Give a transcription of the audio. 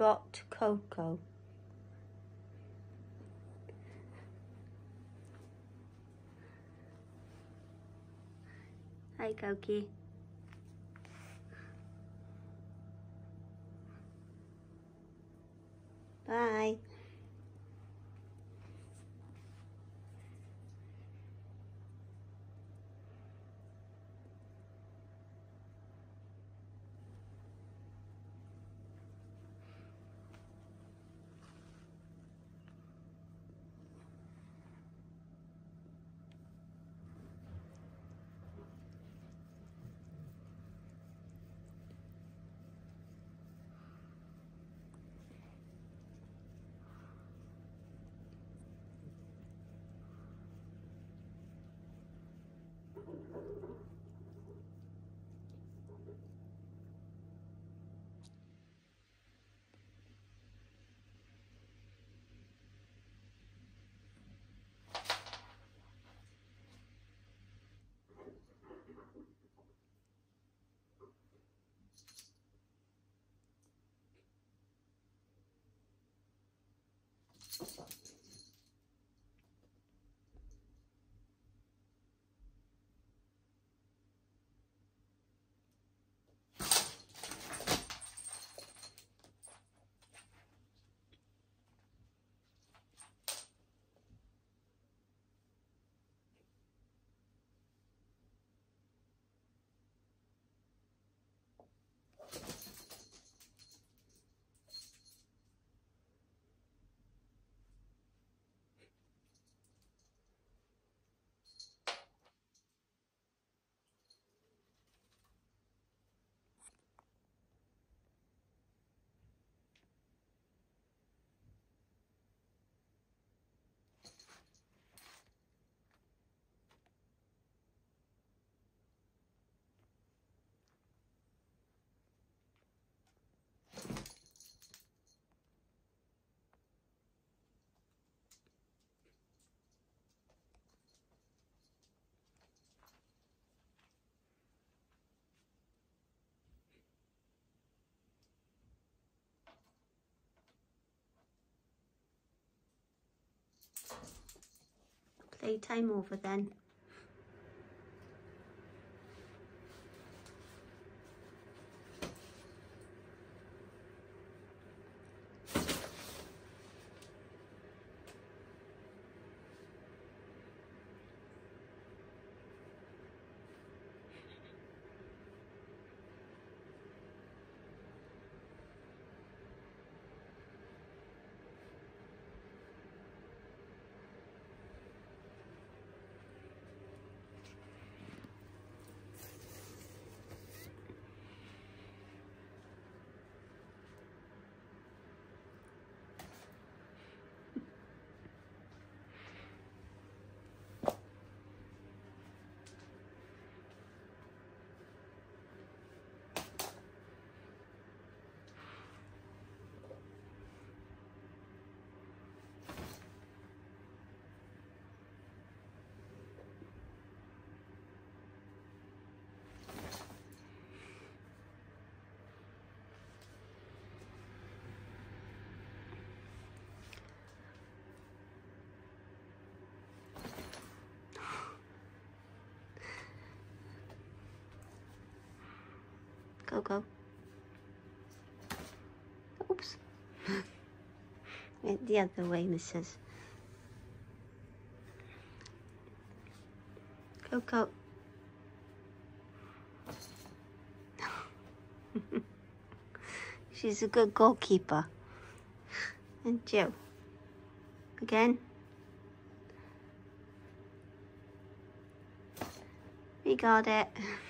spot Coco. Hi, Cokie. Playtime over then. Go, go. Oops. Went the other way, missus. Go, go. She's a good goalkeeper. And Joe. Again. We got it.